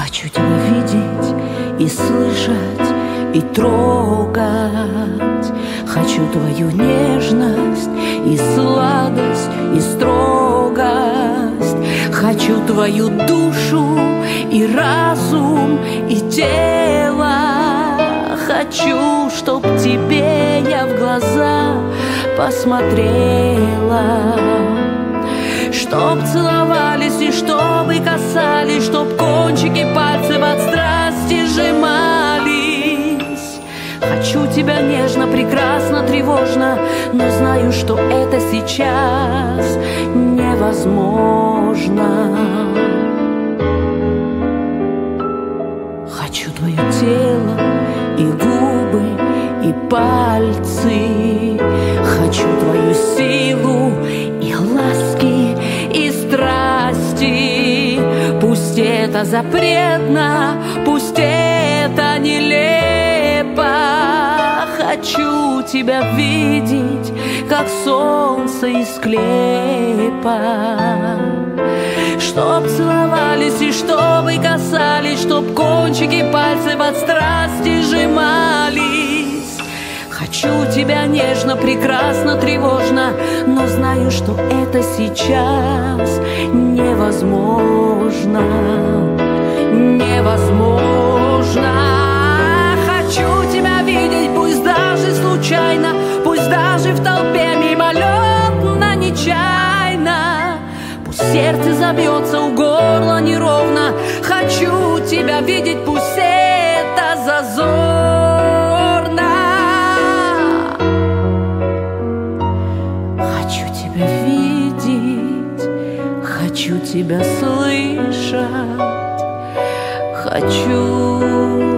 Хочу тебя видеть и слышать, и трогать. Хочу твою нежность и сладость, и строгость. Хочу твою душу и разум, и тело. Хочу, чтоб тебе я в глаза посмотрела. Чтоб целовались и чтобы касались, чтоб кончики пальцев от страсти сжимались. Хочу тебя нежно, прекрасно, тревожно, но знаю, что это сейчас невозможно. Хочу твое тело и губы, и пальцы. Это запретно, пусть это нелепо. Хочу тебя видеть, как солнце из склепа. Чтоб целовались и чтобы касались, чтоб кончики пальцев от страсти сжимались. Хочу тебя нежно, прекрасно, тревожно, но знаю, что это сейчас невозможно. Невозможно. Хочу тебя видеть, пусть даже случайно, пусть даже в толпе мимолетно, нечаянно. Пусть сердце забьется у горла неровно. Хочу тебя видеть, пусть это зазорно. Хочу тебя видеть, хочу тебя слышать, хочу.